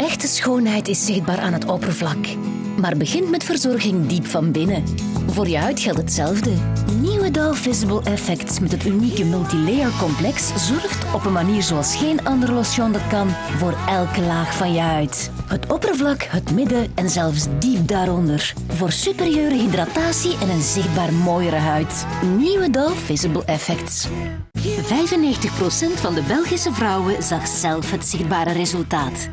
Echte schoonheid is zichtbaar aan het oppervlak. Maar begint met verzorging diep van binnen. Voor je huid geldt hetzelfde. Nieuwe Dove Visible Effects met het unieke multilayer complex zorgt op een manier zoals geen ander lotion dat kan voor elke laag van je huid. Het oppervlak, het midden en zelfs diep daaronder. Voor superieure hydratatie en een zichtbaar mooiere huid. Nieuwe Dove Visible Effects. 95% van de Belgische vrouwen zag zelf het zichtbare resultaat.